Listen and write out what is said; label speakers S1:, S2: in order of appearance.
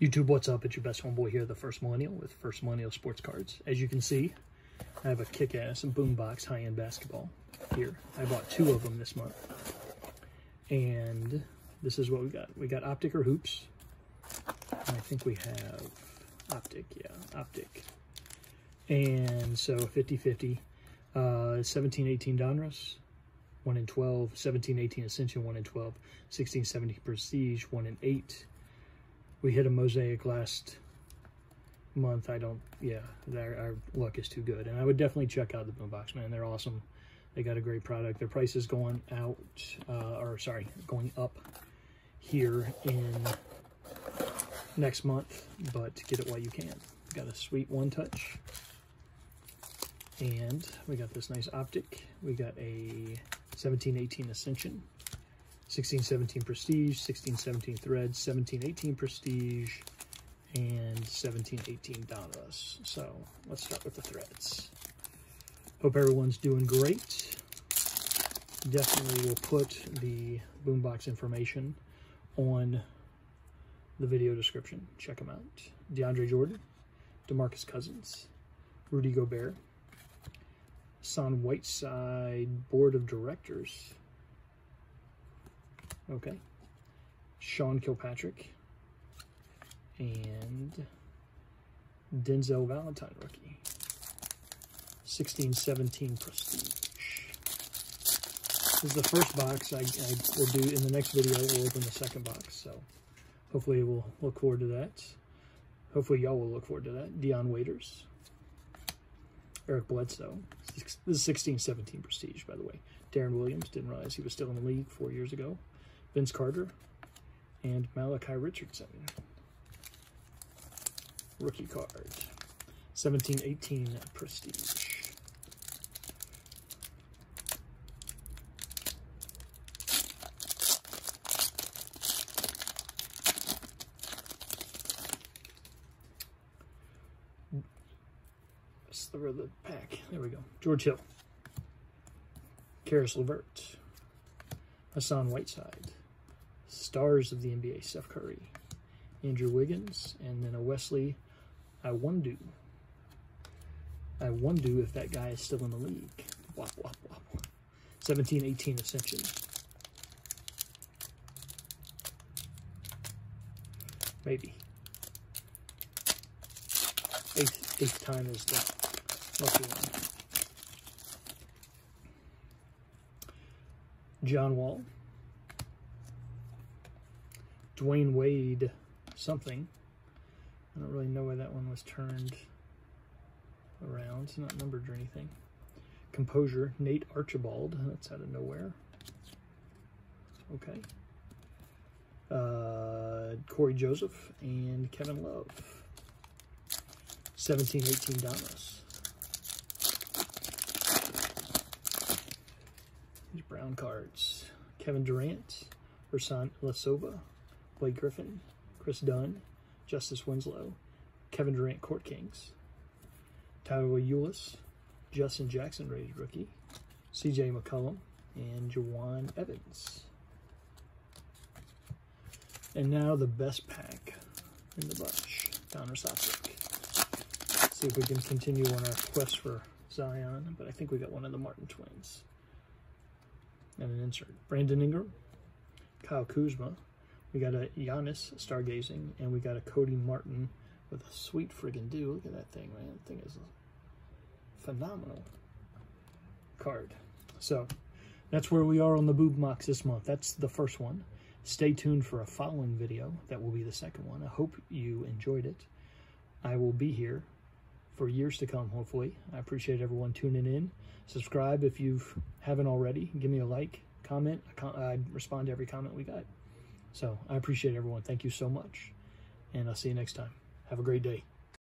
S1: YouTube, what's up? It's your best homeboy here, the First Millennial with First Millennial Sports Cards. As you can see, I have a kick-ass boombox high-end basketball here. I bought two of them this month. And this is what we got. We got Optic or Hoops. And I think we have Optic, yeah, Optic. And so 50-50, uh, 17-18 Donruss, 1 in 12, 17-18 Ascension, 1 in 12, 16-17 Prestige, 1 in 8, we hit a mosaic last month. I don't, yeah, our, luck is too good. And I would definitely check out the Boombox, man. They're awesome. They got a great product. Their price is going out, uh, or sorry, going up here in next month, but get it while you can. Got a sweet one touch. And we got this nice optic. We got a 1718 Ascension. 1617 Prestige, 1617 Threads, 1718 Prestige, and 1718 Donruss. So let's start with the threads. Hope everyone's doing great. Definitely will put the boombox information on the video description. Check them out. DeAndre Jordan, DeMarcus Cousins, Rudy Gobert, Son Whiteside Board of Directors, Okay. Sean Kilpatrick. And Denzel Valentine rookie. 1617 Prestige. This is the first box I, I will do in the next video. We'll open the second box. So hopefully we'll look forward to that. Hopefully y'all will look forward to that. Dion Waiters. Eric Bledsoe. This is 1617 Prestige, by the way. Deron Williams. Didn't realize he was still in the league four years ago. Vince Carter, and Malachi Richardson. Rookie card. 1718 Prestige. Sliver of the pack. There we go. George Hill. Caris LeVert. Hassan Whiteside stars of the NBA, Steph Curry, Andrew Wiggins, and then a Wesley I Iwundu. I wonder if that guy is still in the league. Wop, wop, wop. 17-18 Ascension. Maybe. Eighth, eighth time is the lucky one. John Wall. Dwyane Wade something. I don't really know why that one was turned around. It's not numbered or anything. Composure, Nate Archibald. That's out of nowhere. Okay. Uh, Cory Joseph and Kevin Love. 17-18 Donruss. These brown cards. Kevin Durant, Ersan Ilyasova, Blake Griffin, Kris Dunn, Justise Winslow, Kevin Durant Court Kings, Tyler Ulis, Justin Jackson rated rookie, CJ McCollum, and Jawun Evans. And now the best pack in the bunch, Donruss Optic. See if we can continue on our quest for Zion, but I think we got one of the Martin twins. And an insert. Brandon Ingram, Kyle Kuzma, we got a Giannis stargazing, and we got a Cody Martin with a sweet friggin' do. Look at that thing, man. That thing is a phenomenal card. So that's where we are on the boombox this month. That's the first one. Stay tuned for a following video. That will be the second one. I hope you enjoyed it. I will be here for years to come, hopefully. I appreciate everyone tuning in. Subscribe if you haven't already. Give me a like, comment. I respond to every comment we got. So I appreciate everyone. Thank you so much. And I'll see you next time. Have a great day.